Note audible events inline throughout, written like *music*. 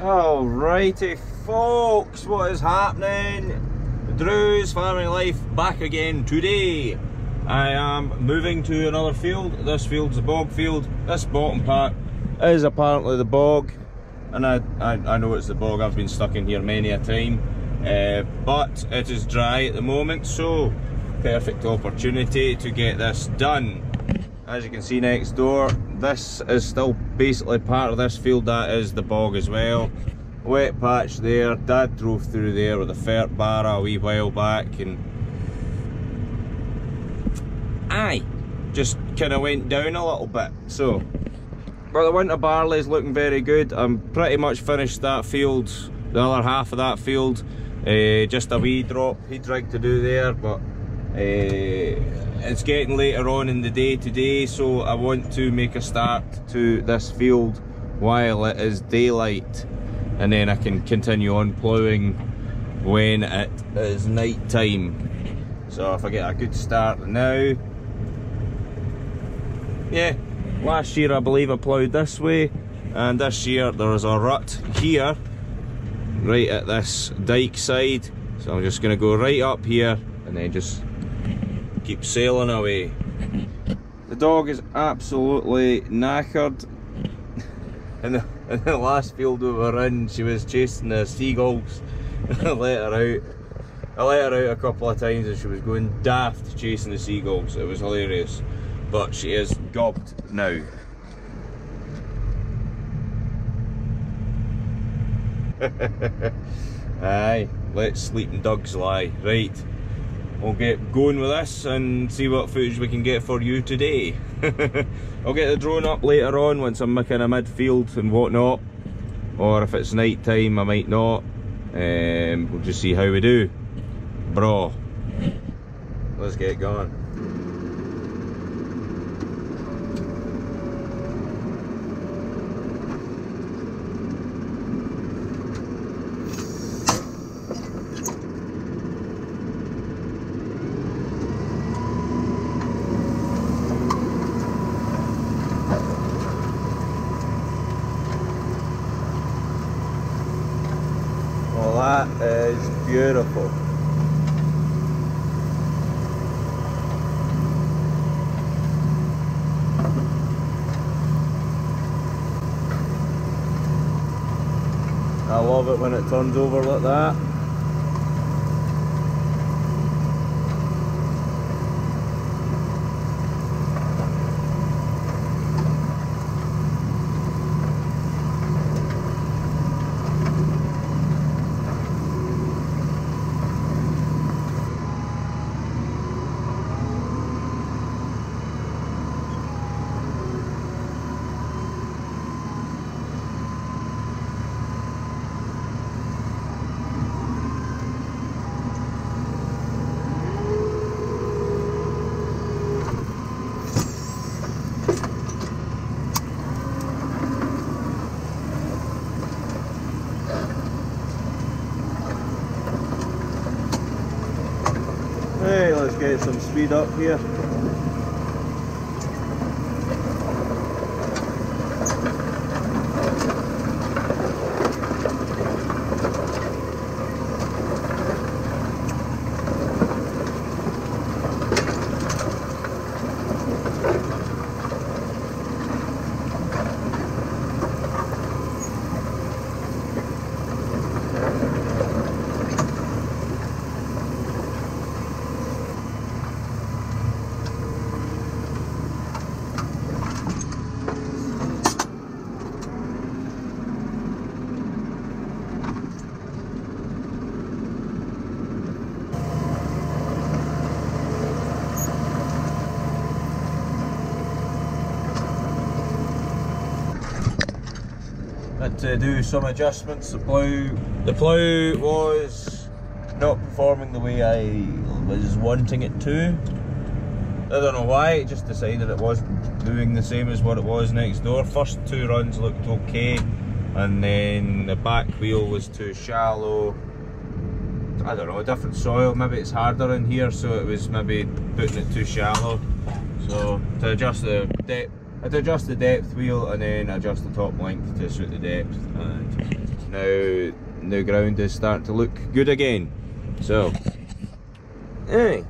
Alrighty folks, what is happening? Drew's Farming Life back again today. I am moving to another field. This field's a bog field. This bottom part is apparently the bog. And I, I, I know it's the bog, I've been stuck in here many a time. Uh, but it is dry at the moment, so perfect opportunity to get this done. As you can see next door, this is still basically part of this field that is the bog as well. Wet patch there dad drove through there with a fert barra a wee while back and aye just kind of went down a little bit so. But the winter barley is looking very good. I'm pretty much finished that field the other half of that field uh, just a wee drop headrig to do there but uh, it's getting later on in the day today so I want to make a start to this field while it is daylight. And then I can continue on ploughing when it is night time. So if I get a good start now. Yeah last year I believe I ploughed this way and this year there is a rut here right at this dike side. So I'm just going to go right up here and then just keep sailing away. The dog is absolutely knackered. *laughs* In the, in the last field we were in, she was chasing the seagulls. *laughs* I let her out. I let her out a couple of times and she was going daft chasing the seagulls. It was hilarious. But she is gobbed now. *laughs* Aye, let sleeping dogs lie. Right we'll get going with this and see what footage we can get for you today. *laughs* I'll get the drone up later on once I'm kind of midfield and whatnot. Or if it's night time, I might not. Um, we'll just see how we do. Bro, let's get going. Beautiful. I love it when it turns over like that. Get some speed up here. To do some adjustments. The plough, the plough was not performing the way I was wanting it to. I don't know why, it just decided it wasn't doing the same as what it was next door. First two runs looked okay, and then the back wheel was too shallow. I don't know, a different soil, maybe it's harder in here, so it was maybe putting it too shallow. So to adjust the depth I'd adjust the depth wheel and then adjust the top link to suit the depth. And now the ground is starting to look good again. So, hey.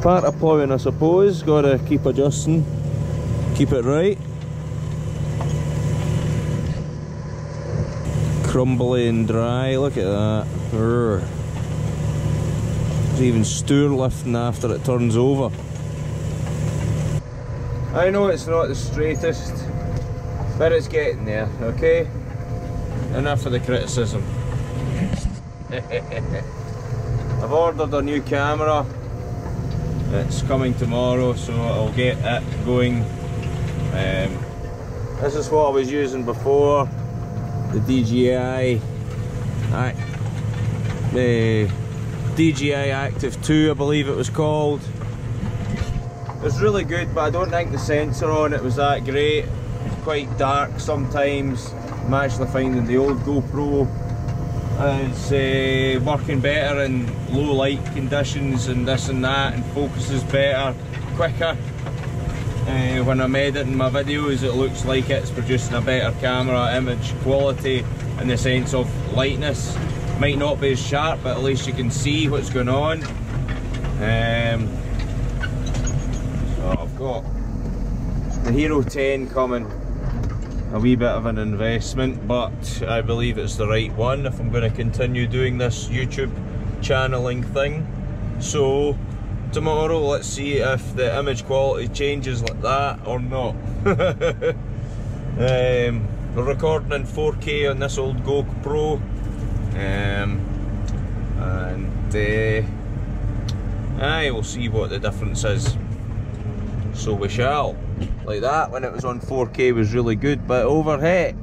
Part of ploughing I suppose, gotta keep adjusting, keep it right. Crumbly and dry, look at that. Urgh. There's even stool lifting after it turns over. I know it's not the straightest, but it's getting there, okay? Enough of the criticism. *laughs* I've ordered a new camera. It's coming tomorrow, so I'll get it going. Um, this is what I was using before, the DJI. Aye. The DJI Action 2 I believe it was called. It was really good but I don't think the sensor on it was that great. It's quite dark sometimes. I'm actually finding the old GoPro is uh, working better in low light conditions and this and that and focuses better, quicker. Uh, when I'm editing my videos it looks like it's producing a better camera image quality in the sense of lightness might not be as sharp, but at least you can see what's going on. Um, so I've got the Hero 10 coming. A wee bit of an investment, but I believe it's the right one if I'm going to continue doing this YouTube channeling thing. So tomorrow let's see if the image quality changes like that or not. *laughs* um, we're recording in 4K on this old GoPro um, and uh, I will see what the difference is. So we shall. Like that when it was on 4K was really good, but overhead.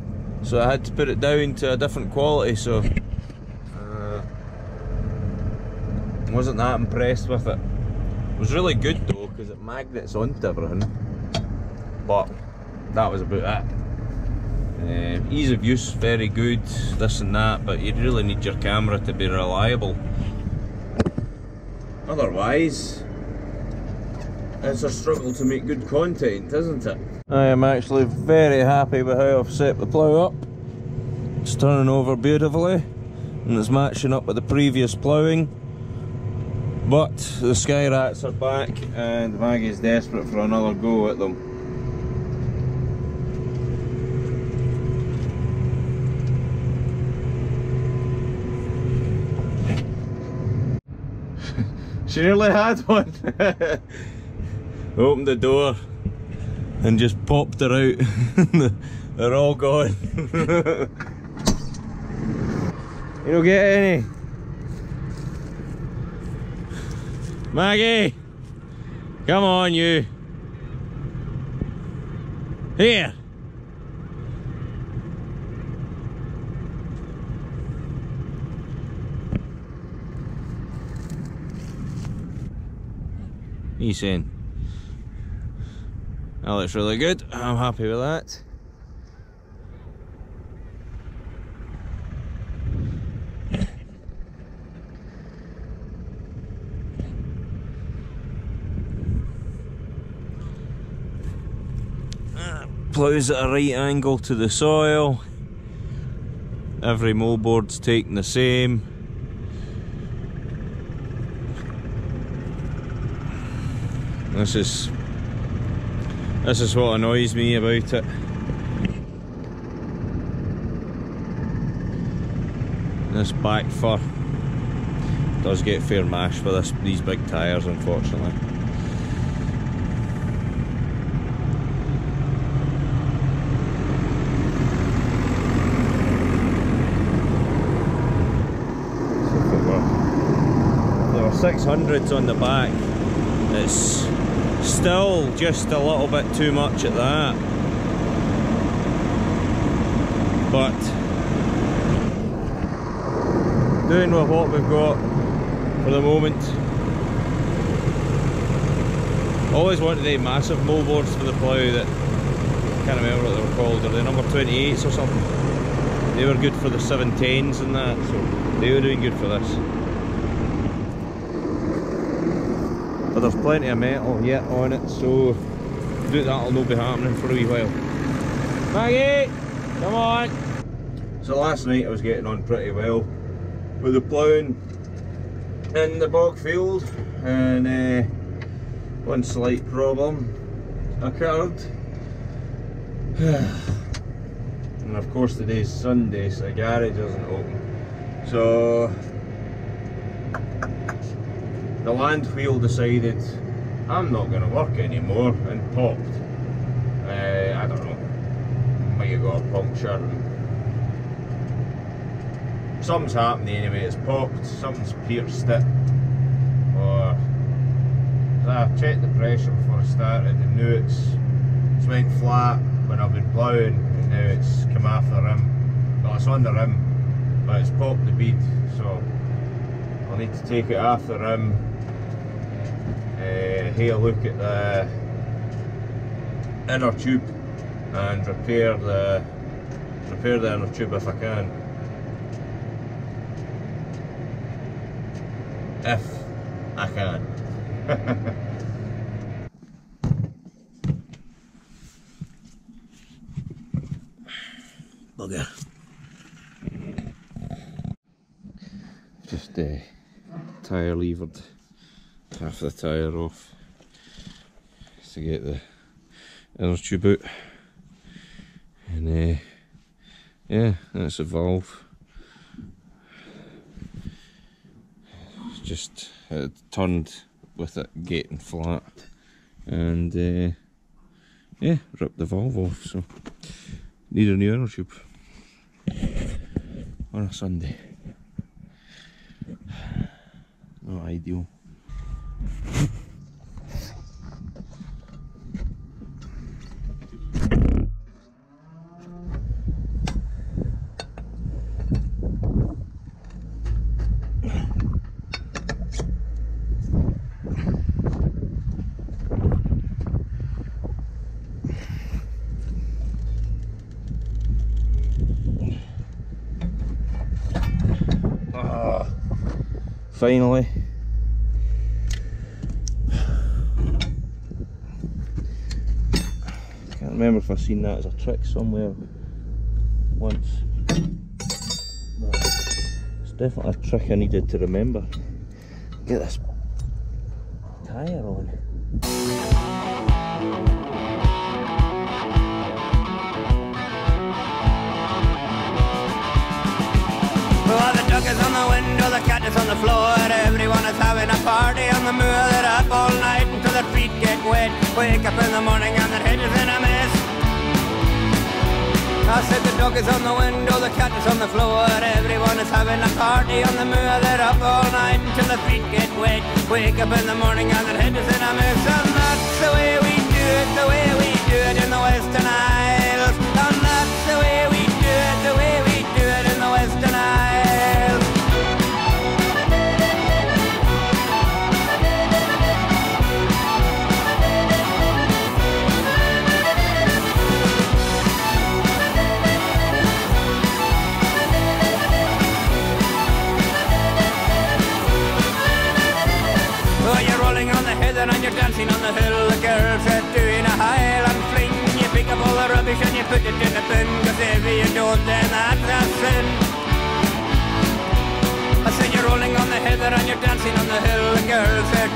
So I had to put it down to a different quality. So uh, wasn't that impressed with it. It was really good though because it magnets onto everything. But that was about it. Uh, ease of use, very good, this and that, but you really need your camera to be reliable. Otherwise, it's a struggle to make good content, isn't it? I am actually very happy with how I've set the plough up. It's turning over beautifully, and it's matching up with the previous ploughing. But the sky rats are back, and Maggie's desperate for another go at them. Nearly had one. *laughs* Opened the door and just popped her out. *laughs* They're all gone. *laughs* you don't get any? Maggie! Come on you! Here! He's saying, oh, that looks really good. I'm happy with that. Ploughs at a right angle to the soil. Every moldboard's taking the same. This is this is what annoys me about it. This back fur does get fair mash for this these big tyres unfortunately. There were 600s on the back. It's Still just a little bit too much at that. But doing with what we've got for the moment. Always wanted a massive moldboards for the plough that I can't remember what they were called, are they number 28s or something? They were good for the 710s and that, so they were doing good for this. But there's plenty of metal yet on it, so that'll not be happening for a wee while. Maggie, come on. So last night I was getting on pretty well with the ploughing in the bog field, and uh, one slight problem occurred. *sighs* and of course today's Sunday, so the garage isn't open. So the land wheel decided I'm not going to work anymore and popped. Uh, I don't know, might have got a puncture. Something's happened anyway, it's popped, something's pierced it. Or I checked the pressure before I started and knew it's, it's went flat when I've been ploughing and now it's come off the rim. Well, it's on the rim, but it's popped the bead, so I'll need to take it off the rim uh, a look at the inner tube and repair the repair the inner tube if I can. If I can. *laughs* Bugger. Just uh, tyre levered half the tyre off to get the inner tube out. And uh, yeah that's a valve. Just it turned with it getting flat. And uh, yeah ripped the valve off so need a new inner tube on a Sunday. *sighs* Not ideal ah, finally remember if I've seen that as a trick somewhere once. But it's definitely a trick I needed to remember. Get this tyre on. Well, the duck is on the window, the cat is on the floor Everyone is having a party on the moor dog is on the window, the cat is on the floor. Everyone is having a party on the moor. They're up all night until their feet get wet. Wake up in the morning and their head is in a mess And that's the way we do it, the way we do it in the Western Isles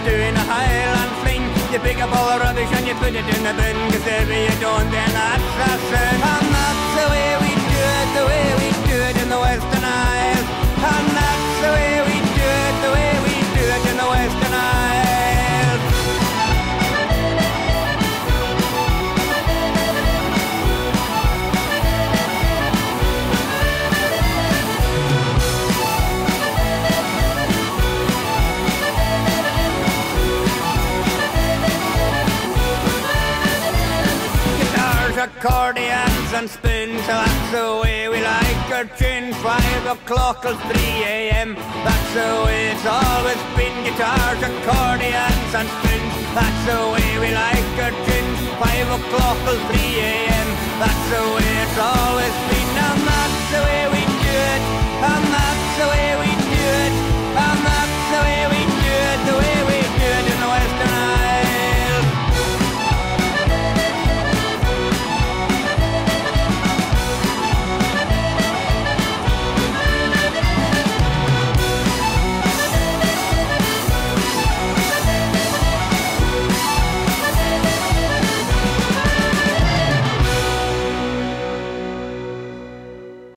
doing a Highland fling. You pick up all the rubbish and you put it in the bin. Cause if you don't, then that's a sin. And that's the way we do it, the way we do it in the Western Isles. And that's the way we and spoon, so that's the way we like our tune. Five o'clock till three a.m. That's the way it's always been. Guitars, accordions and spoons. That's the way we like our tunes. Five o'clock till three a.m. That's the way it's always been, and that's the way we do it.